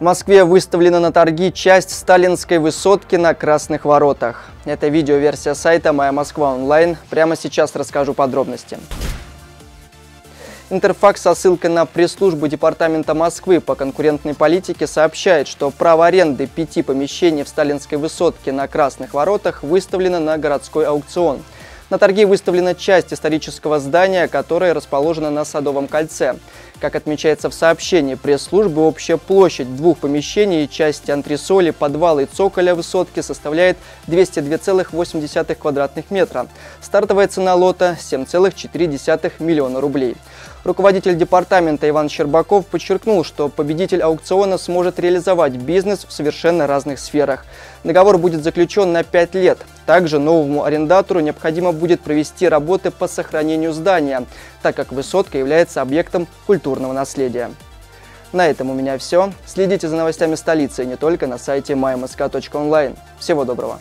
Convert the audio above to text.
В Москве выставлена на торги часть сталинской высотки на Красных Воротах. Это видеоверсия сайта «Моя Москва онлайн». Прямо сейчас расскажу подробности. Интерфакс со ссылкой на пресс-службу Департамента Москвы по конкурентной политике сообщает, что право аренды пяти помещений в сталинской высотке на Красных Воротах выставлено на городской аукцион. На торги выставлена часть исторического здания, которое расположено на Садовом кольце. Как отмечается в сообщении пресс-службы, общая площадь двух помещений, части антресоли, подвала и цоколя высотки составляет 202,8 квадратных метра. Стартовая цена лота 7,4 миллиона рублей. Руководитель департамента Иван Щербаков подчеркнул, что победитель аукциона сможет реализовать бизнес в совершенно разных сферах. Договор будет заключен на 5 лет. Также новому арендатору необходимо будет провести работы по сохранению здания, так как высотка является объектом культурного наследия. На этом у меня все. Следите за новостями столицы не только на сайте mymsk.online. Всего доброго!